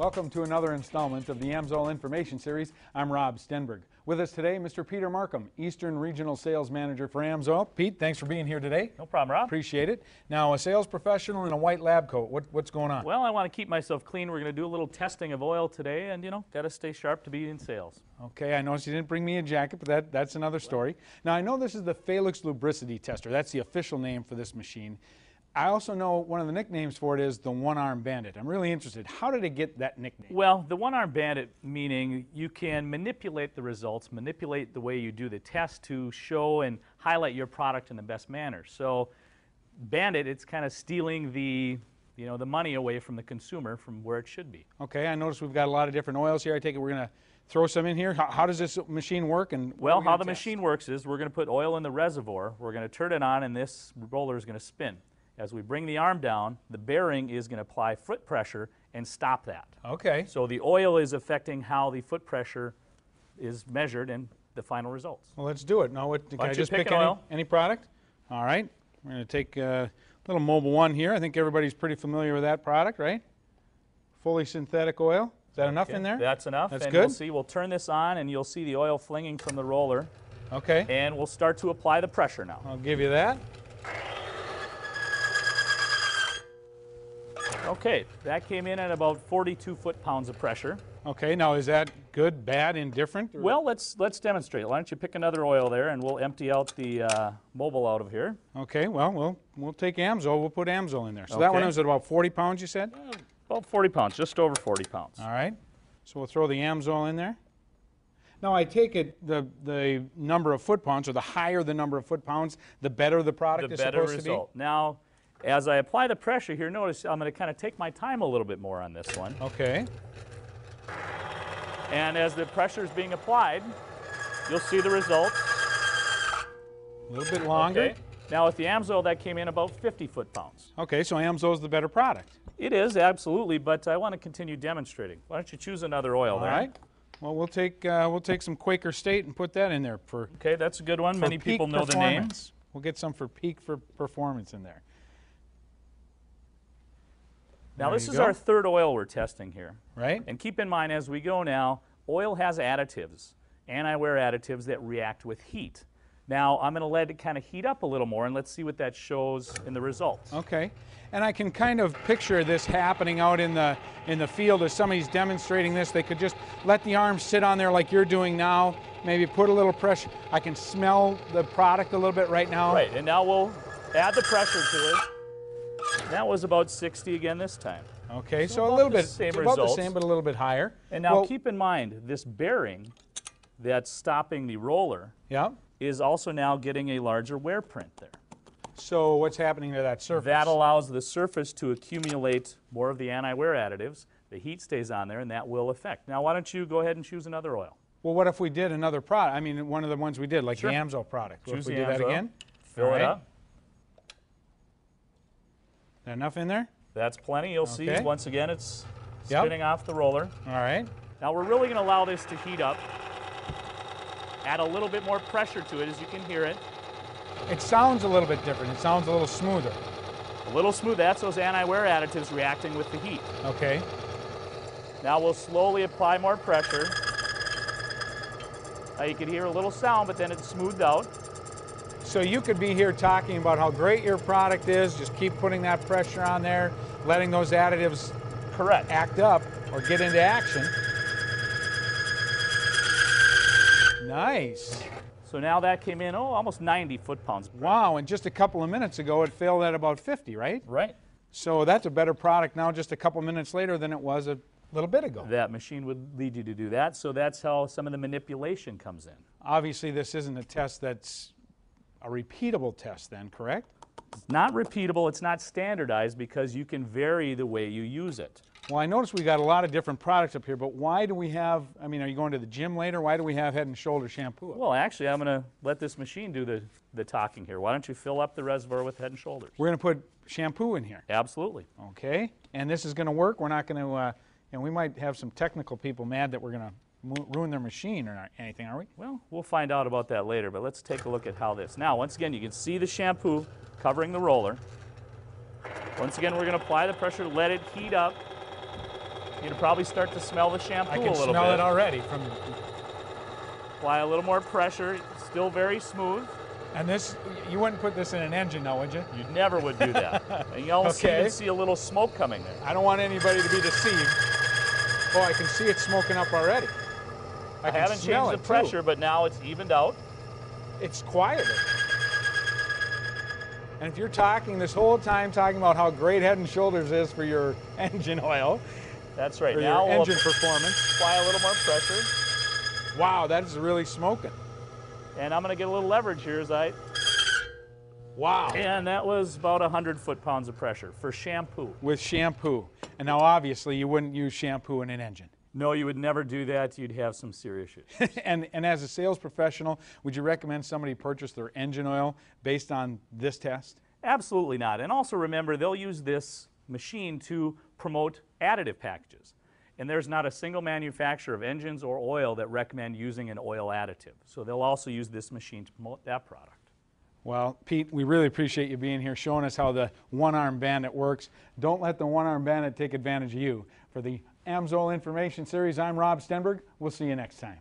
Welcome to another installment of the AMSOIL Information Series. I'm Rob Stenberg. With us today, Mr. Peter Markham, Eastern Regional Sales Manager for AMSOIL. Pete, thanks for being here today. No problem, Rob. Appreciate it. Now, a sales professional in a white lab coat. What, what's going on? Well, I want to keep myself clean. We're going to do a little testing of oil today, and you know, got to stay sharp to be in sales. Okay, I noticed you didn't bring me a jacket, but that, that's another story. Now, I know this is the Falex Lubricity Tester. That's the official name for this machine. I also know one of the nicknames for it is the one arm bandit. I'm really interested. How did it get that nickname? Well, the one arm bandit meaning you can manipulate the results, manipulate the way you do the test to show and highlight your product in the best manner. So, bandit, it's kind of stealing the you know the money away from the consumer from where it should be. Okay, I notice we've got a lot of different oils here. I take it we're going to throw some in here. How, how does this machine work? And well, how the test? machine works is we're going to put oil in the reservoir. We're going to turn it on, and this roller is going to spin. As we bring the arm down, the bearing is going to apply foot pressure and stop that. Okay. So the oil is affecting how the foot pressure is measured in the final results. Well, let's do it. Now, what, can I just pick, pick any, any, product? All right. We're going to take a little Mobil One here. I think everybody's pretty familiar with that product, right? Fully synthetic oil. Is that okay. enough in there? That's enough. That's and good. We'll see. We'll turn this on, and you'll see the oil flinging from the roller. Okay. And we'll start to apply the pressure now. I'll give you that. Okay, that came in at about 42 foot-pounds of pressure. Okay, now is that good, bad, indifferent? Or? Well, let's let's demonstrate. Why don't you pick another oil there, and we'll empty out the uh, Mobil out of here. Okay, well, we'll we'll take AMSOIL. We'll put AMSOIL in there. So okay. that one was at about 40 pounds, you said? Uh, about 40 pounds, just over 40 pounds. All right. So we'll throw the AMSOIL in there. Now I take it the the number of foot pounds, or the higher the number of foot pounds, the better the product the is supposed result. to be. The better result. Now as I apply the pressure here, notice I'm going to kind of take my time a little bit more on this one. Okay. And as the pressure is being applied, you'll see the results. A little bit longer. Okay. Now with the AMSOIL, that came in about 50 foot-pounds. Okay, so AMSOIL is the better product. It is, absolutely, but I want to continue demonstrating. Why don't you choose another oil All there? All right. Well, we'll take uh, we'll take some Quaker State and put that in there for. Okay, that's a good one. Many people know the names. We'll get some for peak for performance in there. Now there this is go. our third oil we're testing here. Right. And keep in mind as we go now, oil has additives, anti-wear additives that react with heat. Now I'm going to let it kind of heat up a little more and let's see what that shows in the results. Okay. And I can kind of picture this happening out in the in the field as somebody's demonstrating this. They could just let the arm sit on there like you're doing now, maybe put a little pressure. I can smell the product a little bit right now. Right, and now we'll add the pressure to it. That was about 60 again this time. Okay, so, so a little bit same about results. the same, but a little bit higher. And now well, keep in mind, this bearing that's stopping the roller yeah. is also now getting a larger wear print there. So what's happening to that surface? That allows the surface to accumulate more of the anti-wear additives. The heat stays on there, and that will affect. Now, why don't you go ahead and choose another oil? Well, what if we did another product? I mean, one of the ones we did, like sure. the AMSOIL product. Choose if we do that again? Fill All it up. Enough in there? That's plenty. You'll okay. see once again it's yep. spinning off the roller. All right. Now we're really going to allow this to heat up. Add a little bit more pressure to it as you can hear it. It sounds a little bit different. It sounds a little smoother. A little smooth. That's those anti-wear additives reacting with the heat. Okay. Now we'll slowly apply more pressure. Now you can hear a little sound, but then it's smoothed out. So you could be here talking about how great your product is, just keep putting that pressure on there, letting those additives correct act up or get into action. Nice. So now that came in, oh, almost 90 foot-pounds. Wow, and just a couple of minutes ago it failed at about 50, right? Right. So that's a better product now just a couple minutes later than it was a little bit ago. That machine would lead you to do that, so that's how some of the manipulation comes in. Obviously this isn't a test that's a repeatable test then, correct? It's not repeatable, it's not standardized because you can vary the way you use it. Well, I notice we got a lot of different products up here, but why do we have, I mean, are you going to the gym later? Why do we have Head and Shoulder shampoo? Well, actually, I'm going to let this machine do the, the talking here. Why don't you fill up the reservoir with Head and Shoulders? We're going to put shampoo in here. Absolutely. Okay. And this is going to work? We're not going to, uh, know, we might have some technical people mad that we're going to ruin their machine or anything, are we? Well, we'll find out about that later, but let's take a look at how this. Now, once again, you can see the shampoo covering the roller. Once again, we're going to apply the pressure, let it heat up. You'd probably start to smell the shampoo I can smell bit. it already from. Apply a little more pressure. It's Still very smooth. And this, you wouldn't put this in an engine, now, would you? You never would do that. and you almost Okay. even see a little smoke coming there. I don't want anybody to be deceived. Oh, I can see it smoking up already. I, I haven't changed the it, too. pressure, but now it's evened out. It's quieter. And if you're talking this whole time talking about how great Head and Shoulders is for your engine oil, That's right. for now your we'll engine performance, apply a little more pressure. wow, that is really smoking. And I'm going to get a little leverage here as I. Wow. And that was about 100 foot pounds of pressure for shampoo. With shampoo. And now, obviously, you wouldn't use shampoo in an engine. No, you would never do that. You'd have some serious issues. and, and as a sales professional, would you recommend somebody purchase their engine oil based on this test? Absolutely not. And also remember, they'll use this machine to promote additive packages. And there's not a single manufacturer of engines or oil that recommend using an oil additive. So they'll also use this machine to promote that product. Well, Pete, we really appreciate you being here, showing us how the one arm bandit works. Don't let the one arm bandit take advantage of you. For the AMSOIL Information Series, I'm Rob Stenberg. We'll see you next time.